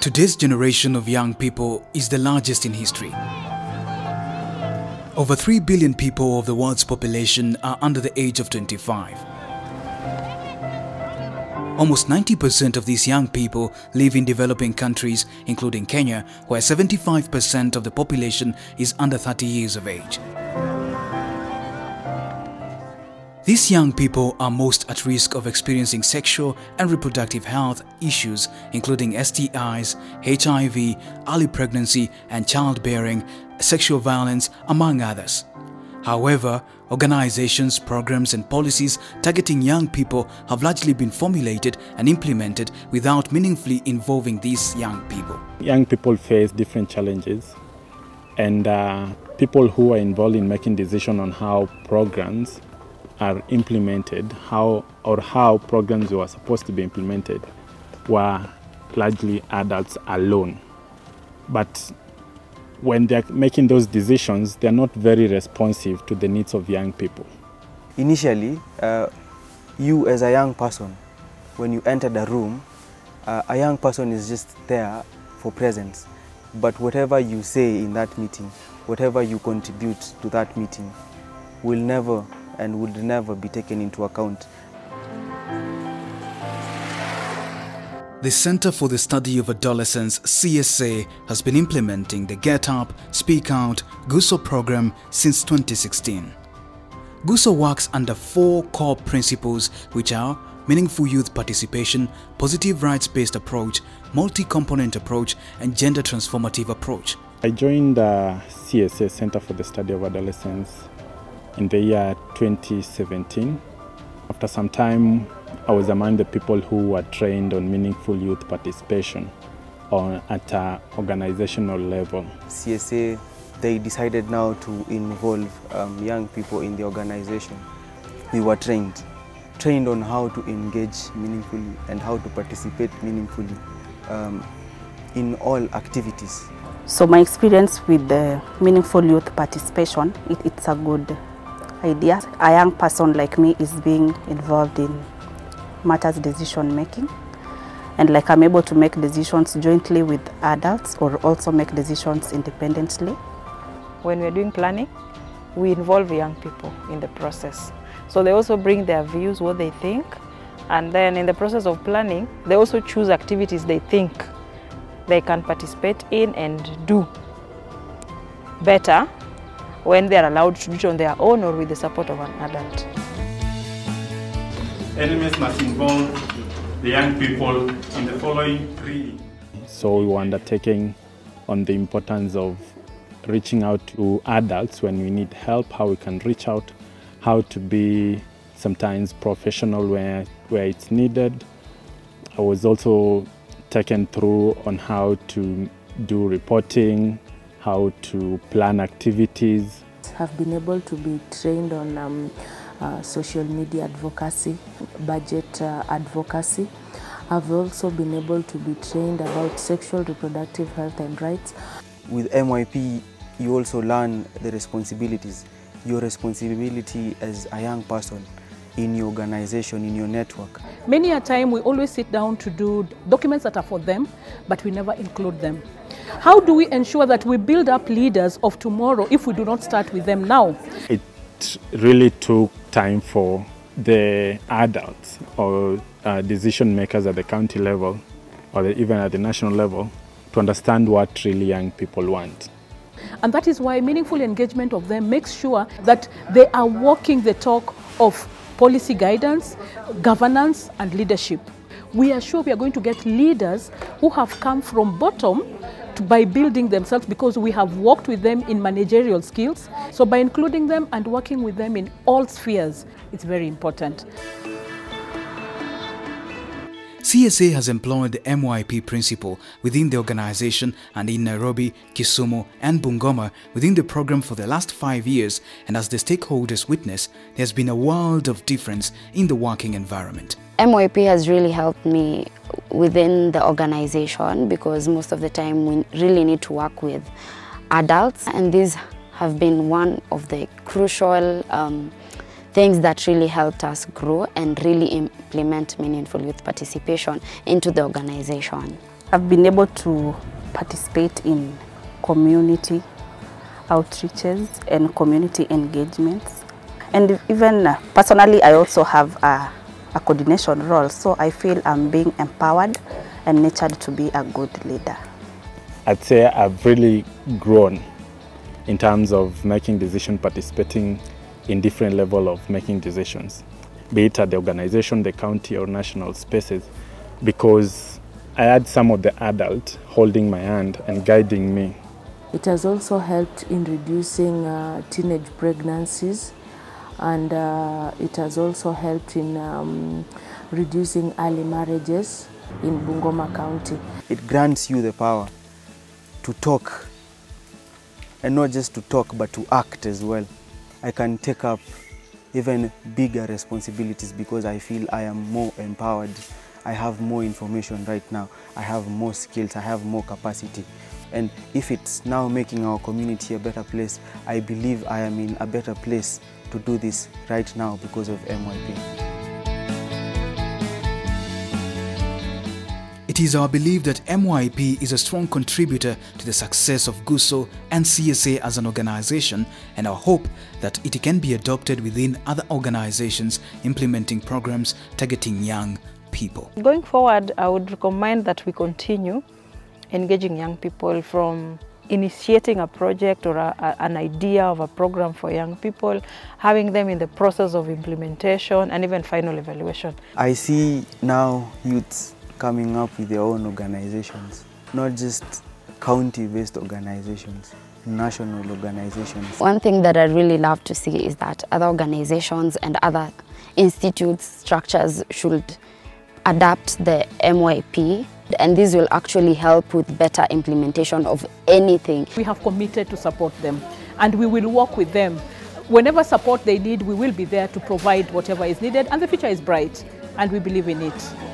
Today's generation of young people is the largest in history. Over 3 billion people of the world's population are under the age of 25. Almost 90% of these young people live in developing countries, including Kenya, where 75% of the population is under 30 years of age. These young people are most at risk of experiencing sexual and reproductive health issues including STIs, HIV, early pregnancy and childbearing, sexual violence, among others. However, organizations, programs and policies targeting young people have largely been formulated and implemented without meaningfully involving these young people. Young people face different challenges and uh, people who are involved in making decisions on how programs are implemented, how or how programs were supposed to be implemented, were largely adults alone. But when they're making those decisions, they're not very responsive to the needs of young people. Initially, uh, you as a young person, when you enter the room, uh, a young person is just there for presence. But whatever you say in that meeting, whatever you contribute to that meeting, will never and would never be taken into account. The Center for the Study of Adolescence CSA has been implementing the Get Up, Speak Out, GUSO program since 2016. GUSO works under four core principles which are meaningful youth participation, positive rights-based approach, multi-component approach and gender transformative approach. I joined the CSA Center for the Study of Adolescence in the year 2017. After some time, I was among the people who were trained on meaningful youth participation on, at an organizational level. CSA, they decided now to involve um, young people in the organization. We were trained, trained on how to engage meaningfully and how to participate meaningfully um, in all activities. So my experience with the meaningful youth participation, it, it's a good idea. A young person like me is being involved in matters decision making and like I'm able to make decisions jointly with adults or also make decisions independently. When we're doing planning, we involve young people in the process. So they also bring their views, what they think, and then in the process of planning, they also choose activities they think they can participate in and do better when they are allowed to do it on their own or with the support of an adult. Elements must involve the young people in the following three. So we were undertaking on the importance of reaching out to adults when we need help, how we can reach out, how to be sometimes professional where, where it's needed. I was also taken through on how to do reporting, how to plan activities. Have been able to be trained on um, uh, social media advocacy, budget uh, advocacy. I've also been able to be trained about sexual reproductive health and rights. With MYP, you also learn the responsibilities, your responsibility as a young person in your organization, in your network. Many a time we always sit down to do documents that are for them, but we never include them. How do we ensure that we build up leaders of tomorrow if we do not start with them now? It really took time for the adults or uh, decision makers at the county level or the, even at the national level to understand what really young people want. And that is why meaningful engagement of them makes sure that they are walking the talk of policy guidance, governance and leadership. We are sure we are going to get leaders who have come from bottom to, by building themselves because we have worked with them in managerial skills. So by including them and working with them in all spheres, it's very important. CSA has employed the MYP principle within the organization and in Nairobi, Kisumu and Bungoma within the program for the last five years and as the stakeholders witness, there has been a world of difference in the working environment. MYP has really helped me within the organization because most of the time we really need to work with adults and these have been one of the crucial um, things that really helped us grow and really implement meaningful youth participation into the organization. I've been able to participate in community outreaches and community engagements. And even uh, personally, I also have a, a coordination role, so I feel I'm being empowered and nurtured to be a good leader. I'd say I've really grown in terms of making decision, participating in different level of making decisions, be it at the organization, the county or national spaces, because I had some of the adult holding my hand and guiding me. It has also helped in reducing uh, teenage pregnancies and uh, it has also helped in um, reducing early marriages in Bungoma County. It grants you the power to talk and not just to talk but to act as well. I can take up even bigger responsibilities because I feel I am more empowered. I have more information right now. I have more skills. I have more capacity. And if it's now making our community a better place, I believe I am in a better place to do this right now because of MYP. It is our belief that MYP is a strong contributor to the success of GUSO and CSA as an organization and our hope that it can be adopted within other organizations implementing programs targeting young people. Going forward, I would recommend that we continue engaging young people from initiating a project or a, a, an idea of a program for young people, having them in the process of implementation and even final evaluation. I see now youths coming up with their own organizations, not just county-based organizations, national organizations. One thing that I really love to see is that other organizations and other institutes, structures should adapt the MYP and this will actually help with better implementation of anything. We have committed to support them and we will work with them. Whenever support they need, we will be there to provide whatever is needed and the future is bright and we believe in it.